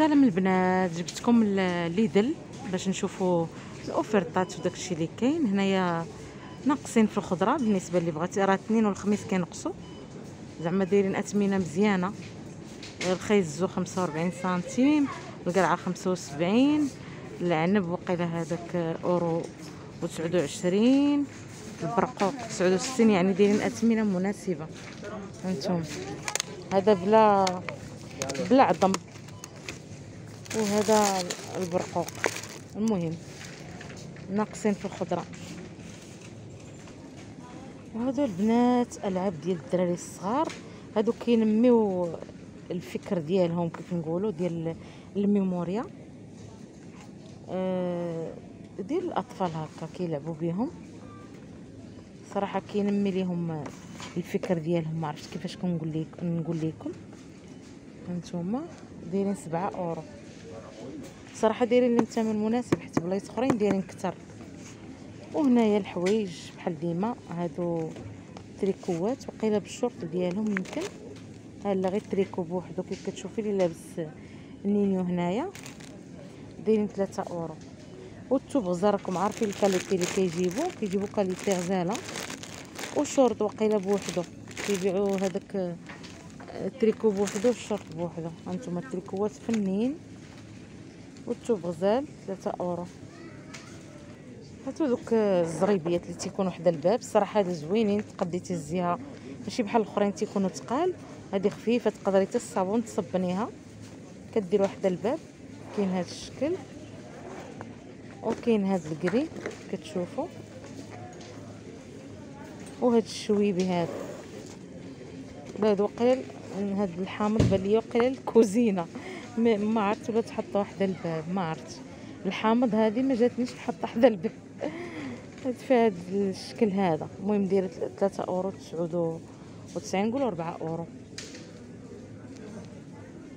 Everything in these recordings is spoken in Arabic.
سلام البنات جبتكم ليدل باش نشوفوا الأوفرطات وداكشي اللي كاين. هنايا ناقصين في الخضرة بالنسبة اللي بغاتي راه الاثنين والخميس كينقصوا زعما دايرين أثمنة مزيانة. الخيزو 45 سنتيم القرعه 75 العنب وقيله هذاك أورو و29 البرقوق 69 يعني دايرين أثمنة مناسبة. هانتوما هذا بلا بلا عظم. وهذا البرقوق. المهم ناقصين في الخضرة. وهذو البنات ألعاب ديال الدراري الصغار. هادو كينميو الفكر ديالهم كيف نقولوا ديال الميموريا. آه ديال الأطفال هكا كيلعبوا بهم صراحة كينمي ليهم الفكر ديالهم. ما عرفتش كيفاش كنقول لكم نقول لكم هانتوما دايرين سبعة أورو. صراحة دايرين لهم ثمن مناسب حيت بلايص أخرين دايرين كتر. وهنايا الحوايج بحال ديما هادو تريكوات وقيلة بالشورت ديالهم يمكن. ها غير تريكو بوحدو كيف كتشوفي لي لابس النينيو هنايا. دايرين 3 أورو. والتوب غزال راكم عارفين ال qualité اللي كيجيبو؟ كيجيبو qualité غزالة. وشورت وقيلة بوحدو. كيبيعوا هذاك التريكو بوحدو والشورت بوحدو. هانتوما التريكوات فنين. والثوب غزال 3 أورو. هاتو دوك الزريبيات اللي تيكونوا حدا الباب. الصراحه هادو زوينين تقدي تهزيها. ماشي بحال الأخرين تيكونوا تقال. هادي خفيفة تقدري حتى الصابون تصبنيها. كديروا حدا الباب. كاين هذا الشكل. وكاين هذا الكري. كتشوفوا وهذا الشويبي هذا هذا وقيل هذا الحامض بان ليا وقيل الكوزينة. ما عرفت ولا تحط حدا الباب ما عرفت الحامض هذه ما جاتنيش نحطها حدا الباب. في هذا الشكل هذا. المهم دايره 3 أورو 99 نقولوا 4 أورو.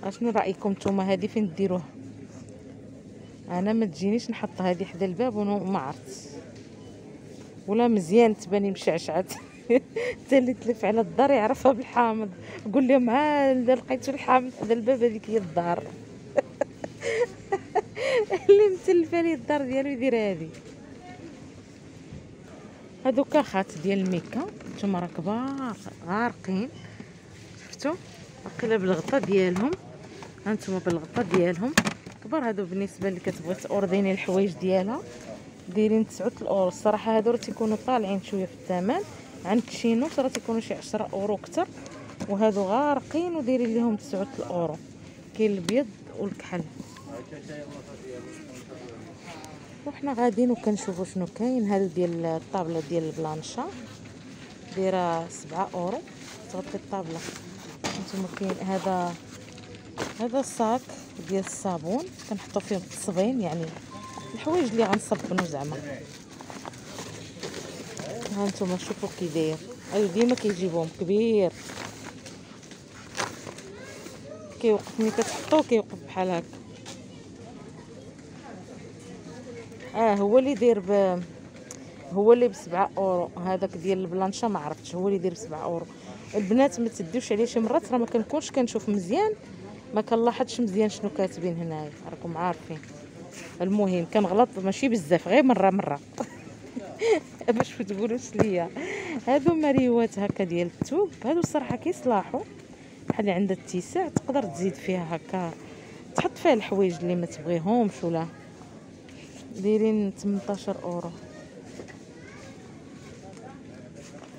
أشنو رأيكم نتوما هذه فين ديروها؟ أنا ما تجينيش نحط هذه حدا الباب وما عرفت ولا مزيان تباني مشعشعات حتى اللي تلف على الدار يعرفها بالحامض. قول لهم ها لقيتو الحامض حدا الباب هذيك هي الدار. اللي متلفه لي الدار ديالو يدير هادي هادو كاخات ديال الميكا نتوما راه كبار غارقين. شفتوا؟ واقيلا بالغطا ديالهم. هانتوما بالغطا ديالهم. كبار هادو بالنسبة اللي كتبغي تأورديني الحوايج ديالها. دايرين 9 الاورو الصراحه هادو تيكونوا طالعين شوية في الثمن. عند كشينو راه تيكونوا شي 10 أورو أكثر وهادو غارقين ودايرين لهم 9 الاورو كاين البيض والكحل. وحنا غاديين وكنشوفوا شنو كاين. هذا ديال الطابلة ديال البلانشا. دايرة سبعة أورو. تغطي الطابلة. نتوما كاين هذا هذا الصاك ديال الصابون. كنحطو فيه التصبين يعني الحوايج اللي غنصبنو زعما. ها نتوما شوفوا كي داير ايوا ديما كيجيبوهم كبير كيوقف ملي كتحطوه كيوقف بحال هكا آه هو اللي داير ب هو اللي بسبعة اورو هذاك ديال البلانشا ما عرفتش هو اللي داير بسبعة اورو البنات ما تديوش عليه شي مرات راه ما كنكونش كنشوف مزيان ما كنلاحظش مزيان شنو كاتبين هنايا راكم عارفين المهم كنغلط ماشي بزاف غير مره مره باش ما تقولوش ليا. هادو ماريوات هكا ديال الثوب هادو الصراحه كيصلاحوا بحال عندها اتساع تقدر تزيد فيها هكا تحط فيها الحوايج اللي ما تبغيهمش ولا؟ دايرين 18 أورو.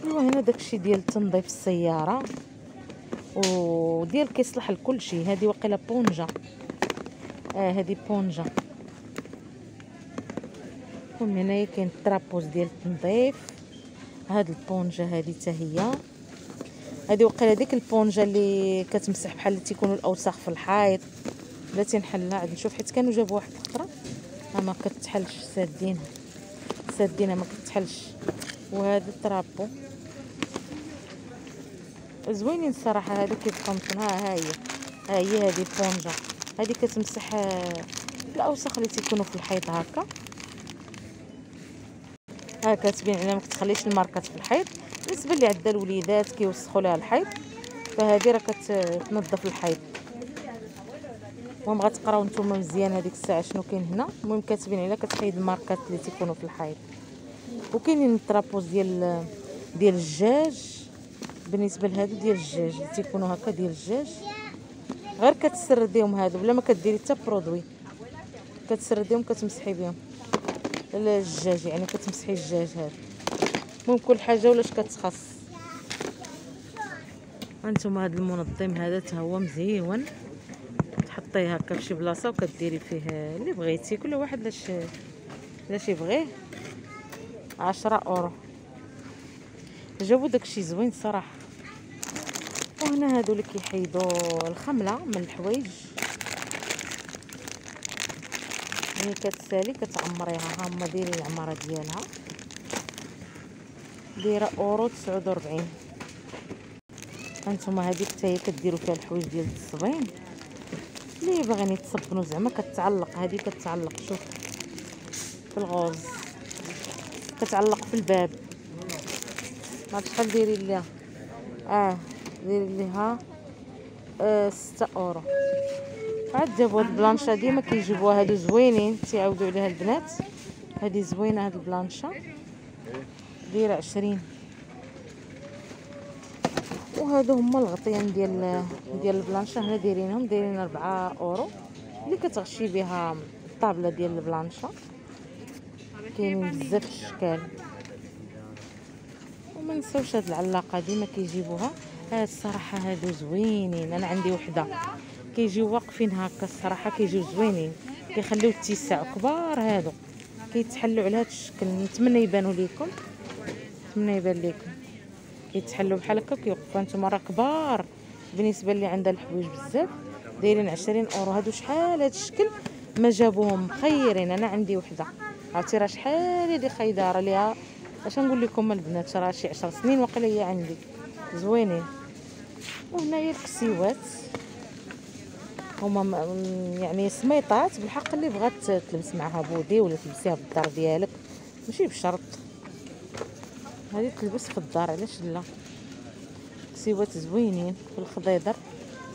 أيوا هنا داكشي ديال تنظيف السيارة. وديال كيصلح لكل شيء هذه واقيلا بونجا. آه هذه بونجا. المهم هنايا كاين الترابوز ديال التنظيف. هاد البونجا هذه حتى هي. هذه وقيلا ديك البونجا اللي كتمسح بحال تيكونوا الأوساخ في الحيط. بلاتي نحلها عاد نشوف حيت كانوا جابوا واحد الاخرى ما كتحلش سادينها سادينها ما كتحلش. وهذا الترابو زوينين الصراحه هذا كيف ها ها هي. ها هي هذه بونجا هذه كتمسح آه، الأوساخ اللي تيكونوا في الحيط هكا. كتبين عليها ما كتخليش الماركات في الحيط بالنسبة اللي عندها الوليدات كيوسخوا لها الحيط فهذه راه كتنظف الحيط. المهم غتقراو نتوما مزيان هذيك الساعة شنو كاين هنا. المهم كاتبين عليها كتحيد الماركات اللي تيكونوا في الحيط. وكاينين الطرابوز ديال ديال الدجاج بالنسبة لهادو ديال الدجاج اللي تيكونوا هكا ديال الدجاج غير كتسرديهم هادو بلا ما كديري حتى produit. كتسرديهم كتمسحي بهم. الدجاج يعني كتمسحي الدجاج هذا. المهم كل حاجة ولاش كتخص. هانتوما هذا المنظم هذا حتى هو مزيون. تحطيه هكا فشي بلاصة وكديري فيه اللي بغيتي. كل واحد لاش لاش يبغيه. عشرة أورو. جابو داكشي زوين صراحة. وهنا هادو اللي كيحيدو الخملة من الحوايج. ملي كتسالي كتعمريها ها هما دايرين العمارة ديالها. دايرة أورو تسعود وربعين. هانتوما هذيك حتى هي كديروا فيها الحوايج ديال التصبين اللي باغيين يتصبنوا زعما؟ كتعلق هذه كتعلق شوف. في الغوز. كتعلق في الباب. ما شحال ديري ليها. آه ديري ليها آه ستة أورو. عاد جابوا هاد البلانشا ديما كيجيبوها. هادو زوينين تيعاودوا عليها البنات. هادي زوينة هاد البلانشا. دايرة عشرين. وهادو هما الغطيان ديال ديال البلانشا. هنا دايرينهم. دايرين ربعة أورو. اللي كتغشي بها الطابلة ديال البلانشا. كاينين بزاف الاشكال وما نساوش هاد العلاقة ديما كيجيبوها. هاد الصراحة هادو زوينين. أنا عندي وحدة. كيجيو واقفين هكا الصراحة كيجيو زوينين كيخليو اتساع كبار هادو. كيتحلوا على هاد الشكل. نتمنى يبانوا ليكم. نتمنى يبان ليكم. كيتحلوا بحال هكا كيوقفوا. نتوما راه كبار. بالنسبة اللي عندها الحوايج بزاف. دايرين عشرين أورو. هادو شحال هاد الشكل؟ ما جابوهم مخيرين أنا عندي وحدة. عرفتي راه شحال هادي خايده راه ليها؟ اش نقول لكم البنات راه شي عشر سنين واقيلا هي عندي. زوينين. وهنايا الكسيوات. هما يعني سميطات بالحق اللي بغات تلبس معها بودي ولا تلبسيها بالدار ديالك. ماشي بشرط. هذه تلبس في الدار علاش لا؟ كسيوات زوينين في الخضيضر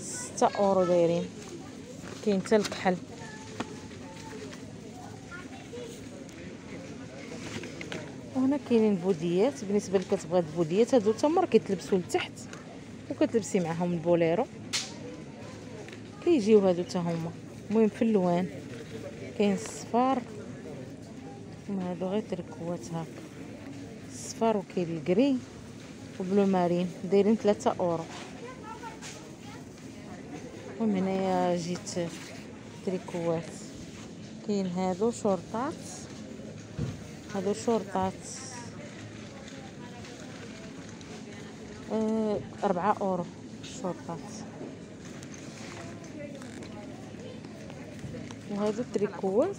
ستة أورو دايرين. كاين حتى الكحل. وهنا كاينين بوديات. بالنسبة اللي كتبغي البوديات هادو تمر كيتلبسوا لتحت وكتلبسي معاهم ال boléro. كيجيو هادو حتى هما. المهم في اللوان. كاين الصفار هادو غير تريكوات هكا الصفار وكاين ال gris و bleu marine. دايرين ثلاثة أورو. المهم هنايا جيت تريكوات كاين هادو شورطات. هادو شورطات. أه أربعة أورو شورطات. وهادو التريكوات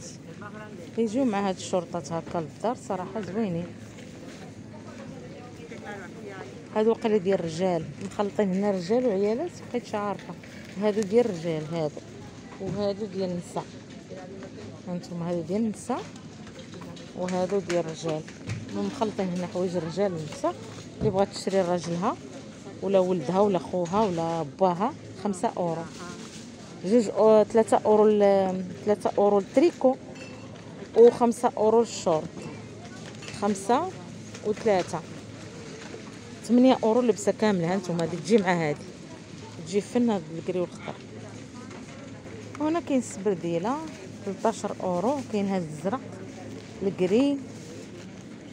يجيو مع هاد الشورطات هكا للدار صراحة زوينين. هادو وقيلا ديال الرجال مخلطين هنا رجال وعيالات بقيتش عارفة. هادو ديال الرجال هادو وهادو ديال النساء. هانتوما هادو ديال النساء وهادو ديال الرجال. مخلطين هنا حوايج الرجال والنساء اللي بغات تشري لراجلها ولا ولدها ولا خوها ولا باها خمسة أورو. جوج أو ثلاثة أورو ثلاثة أورو التريكو وخمسة أورو الشورت. خمسة وثلاثة ثمانية أورو لبسة كاملة هانتوما هادي تجي مع هادي. تجي فن هاد ال gris والخضر وهنا كاين السبرديلة 13 أورو. كاين هاد الزرق ال gris.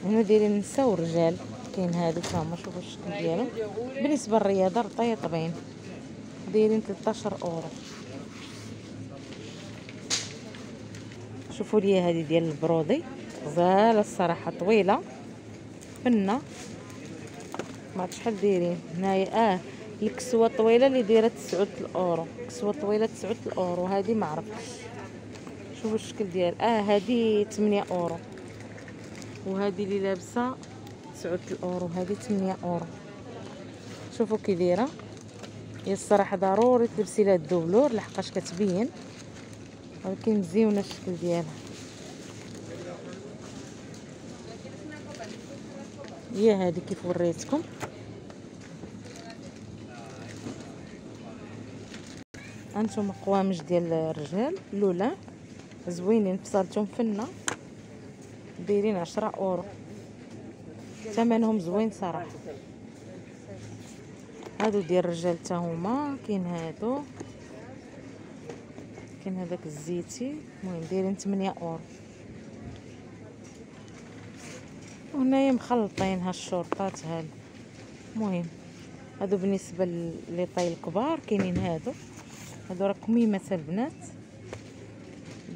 هنا دايرين النساء والرجال. كاين هادو هما شوفوا الشكل ديالهم. بالنسبة للرياضة رطيطبين دايرين 13 أورو. شوفوا لي هذه ديال ال brodé. غزالة الصراحة طويلة. فنة. ما عرفت شحال دايرين. هنايا. آه الكسوة الطويله اللي دايرة 9 الأورو. كسوة طويلة 9 الأورو. هذه ما عرفتش. شوفوا الشكل ديال. آه هذه 8 أورو. وهذه اللي لابسة 9 الأورو. هذه 8 أورو. شوفوا كي دايرة. هي الصراحة ضروري تلبسي لها ال doublure. لحقاش كتبين. ولكن مزيونه الشكل ديالها هي هذه كيف وريتكم؟ هانتوما قوامج ديال الرجال. الأولى زوينين فصلتهم فنة. دايرين عشرة أورو. ثمنهم زوين صراحة. هادو ديال الرجال حتى هما كاين هادو. كاين هذاك الزيتي. المهم دايرين 8 اورو وهنايا مخلطين ها الشورطات هاد المهم هادو بالنسبة les tailles الكبار كاينين هادو. هادو راه كميمات البنات.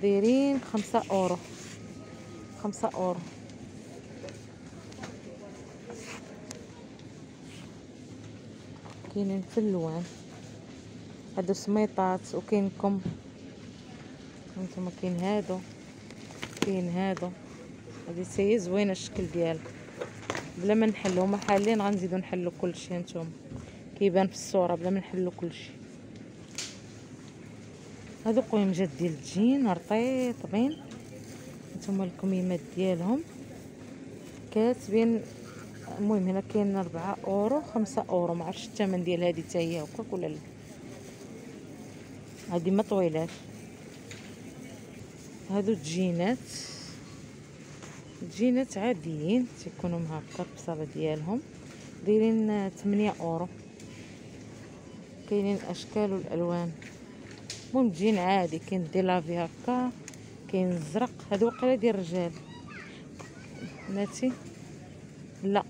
دايرين خمسة اورو خمسة اورو كاينين في اللوان. هادو سميطات وكاين كم هانتوما كاين هادو كاين هادو. هادي سي زوينه الشكل ديالها بلا ما نحلو هما حالين غنزيدو نحلو كلشي هانتوما كيبان في الصورة بلا ما نحلو كلشي. هادو قويمجات ديال الجين رطيطبين هانتوما الكميمات ديالهم. كاتبين المهم هنا كاين ربعة أورو خمسة أورو. معرفتش الثمن ديال هادي حتى هي هكاك ولا لا. هادي ما طويلاش هادو الجينات الجينات عاديين تيكونوا هكا البصله ديالهم دايرين 8 أورو. كاينين الاشكال والألوان. المهم جين عادي كاين délavé هكا كاين الزرق. هادو وقيلة ديال الرجال. بناتي لا.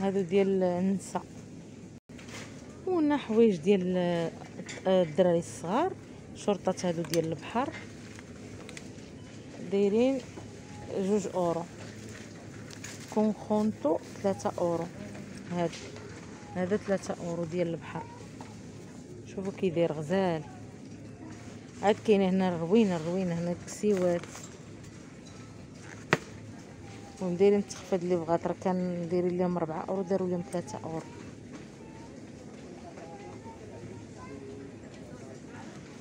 هادو ديال النساء. وهنا حوايج ديال الدراري الصغار شورطات هادو ديال البحر. دايرين جوج اورو conjunto ثلاثة اورو هذا هذا ثلاثة اورو ديال البحر شوفوا كي داير غزال عاد كاين هنا الروينه الروينه هنا الكسيوات ومدايرين التخفيض اللي بغات راه كان دايرين لهم ربعة اورو داروا لهم ثلاثة اورو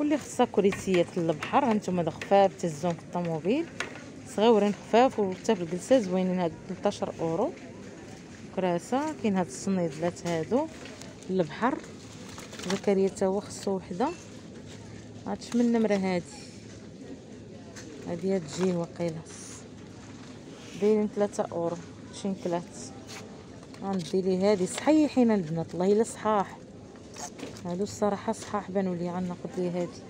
واللي خصها كريسيات البحر. هانتوما خفاف تهزهم في الطوموبيل صغيورين خفاف وحتى في الجلسه زوينين هاد 13 أورو. كراسة كاين هاد الصنيدلات هادو. البحر زكريا تا هو خصو وحدة. هاد شمن النمره هادي. هادي هاد جين وقيله دايرين 3 أورو. شينكلات. غندي لي هادي. صحيحين البنات الله إلا صحاح. هادو الصراحة صحاح بانوا لي غناخد لي هادي.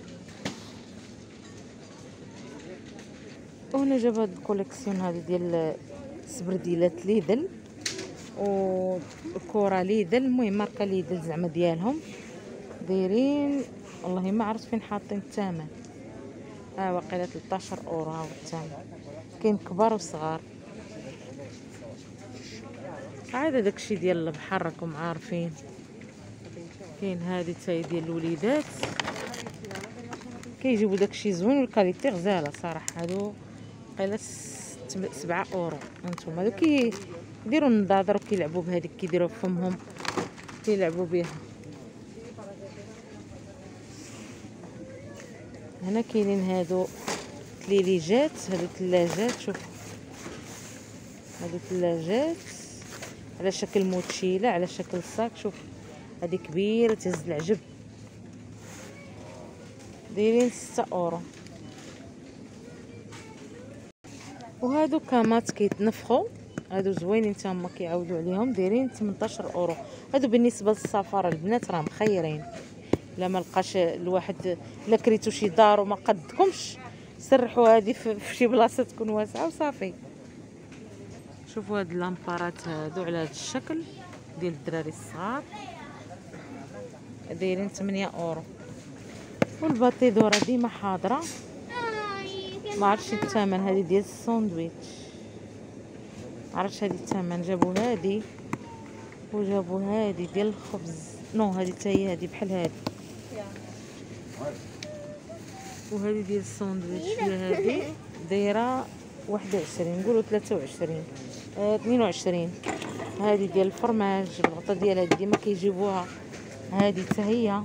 وهنا جاب هاد ال collection هادي ديال السبرديلات ليدل وكرة ليدل المهم ماركة ليدل زعما ديالهم. دايرين والله ما عرفت فين حاطين الثمن. ها آه واقيلا 13 أورو ها هو الثمن. كاين كبار وصغار. عاد داكشي ديال البحر راكم عارفين. كاين هادي تاهي ديال الوليدات. كيجيبوا داكشي زوين وال qualité غزالة صراحة. هادو قيلة سبعة أورو. هانتوما. هادو كيديروا النضاضر وكيلعبوا بهذيك كيديروا فمهم كيلعبوا بها هنا كاينين هادو تليليجات هادو ثلاجات شوف. هادو ثلاجات على شكل mochila على شكل sac. شوف. هذه كبيره تهز العجب. دايرين ستة أورو. وهادو كامات كيتنفخوا هادو زوينين تما كيعاودوا عليهم. دايرين 18 أورو. هادو بالنسبة للسفر البنات راه مخيرين. لا ما لقاش الواحد لا كريتو شي دار وما قدكمش سرحوا هادي في شي بلاصة تكون واسعة وصافي. شوفوا هاد اللامبارات هادو على هاد الشكل ديال الدراري الصغار دايرين 8 أورو. وال batidora ديما حاضرة. ما عرفتش الثمن هذه ديال الساندويتش. عرفتش هذه الثمن. جابوا هذه وجابوا هذه ديال الخبز. no هذه حتى هي هذه بحال هذه وهذه ديال الساندويتش هذه دايرة واحد وعشرين. نقولوا ثلاثة وعشرين. آه، اثنين وعشرين. هذه ديال الفرماج الغطا ديالها ديما كيجيبوها. هذه حتى هي.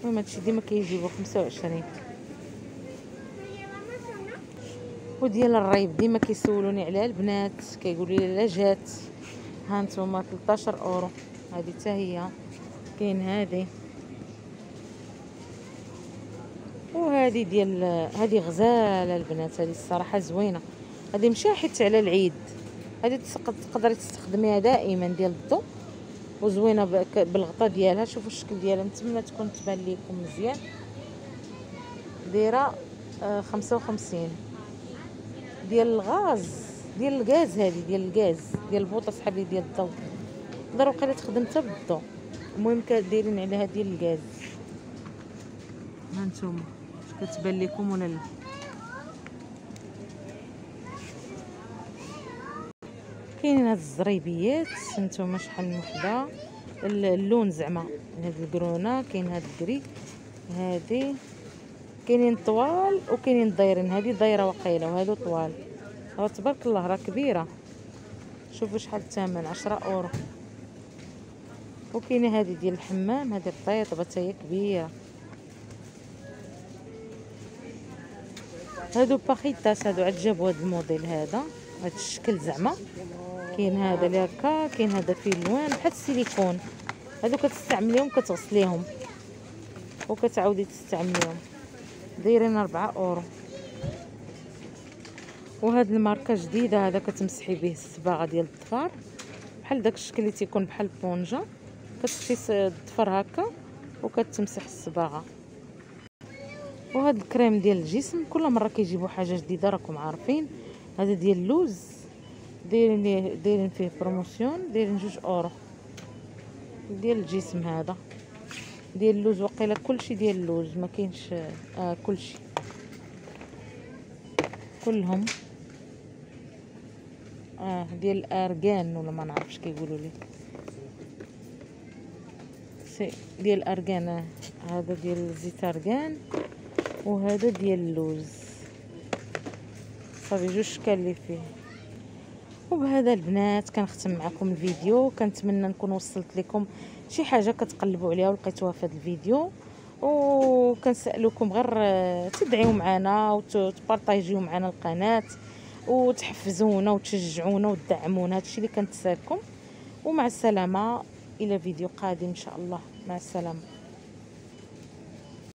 المهم هادشي ديما كيجيبو خمسة وعشرين. وديال الريب ديما كيسولوني عليها البنات كيقولوا لي لا جات. ها نتوما 13 أورو. هذه حتى هي. كاين هذه وهذه ديال هذه غزالة البنات هذه الصراحة زوينة. ماشي حيت على العيد. هذه تقدري تستخدميها دائما ديال الضو. وزوينه بالغطاء ديالها. شوفوا الشكل ديالها. نتمنى تكون تبان لكم مزيان. دايرة آه، خمسة وخمسين. ديال الغاز ديال الغاز هذه ديال الغاز ديال البوطة صحابي ديال الضو. نقدر وقيله تخدم حتى بالضو. المهم كدايرين عليها ديال الغاز. ها نتوما. كتبان لكم ولا لا؟ كاينين هاد الزريبيات نتوما شحال من وحدة. اللون زعما هاد الكرونه كاين هاد الكري هادي. كاينين طوال وكاينين دايرين. هادي دايرة وقيله وهادو طوال. ها تبارك الله راه كبيرة. شوفوا شحال الثمن عشرة أورو. وكاينة هادي ديال الحمام هادي الطيطبه هي كبيرة. هادو pajitas هادو عاد هاد الموديل هذا. هاد الشكل زعما. كاين هذا اللي هكا كاين هذا فيه الوان بحال السيليكون. هادو كتستعمليهم كتغسليهم. وكتعاودي تستعمليهم. دايرين ربعة أورو. وهاد الماركة جديدة هذا كتمسحي به الصباغة ديال الظفار. بحال داك الشكل اللي تيكون بحال البونجا. كتشفي الظفر هكا وكتمسح الصباغة. وهاد الكريم ديال الجسم كل مرة كيجيبوا حاجة جديدة راكم عارفين. هذا ديال اللوز. دايرين دايرين فيه promotion دايرين جوج أورو. ديال الجسم هذا. ديال اللوز وقيله كلشي ديال اللوز ما كاينش آه كلشي كلهم. آه ديال الأرغان ولا ما نعرفش كيقولوا لي. سي ديال الأرغان آه. هذا ديال زيت أرغان وهذا ديال اللوز. صافي جوج اشكال اللي فيه. وبهذا البنات كنختم معكم الفيديو. كنتمنى نكون وصلت لكم شي حاجة كتقلبوا عليها ولقيتوها في هذا الفيديو. وكنسألوكم غير تدعيو معنا وتبارطاجيو معنا القناة وتحفزونا وتشجعونا وتدعمونا. هادشي اللي كنتسالكم. ومع السلامة إلى فيديو قادم إن شاء الله. مع السلامة.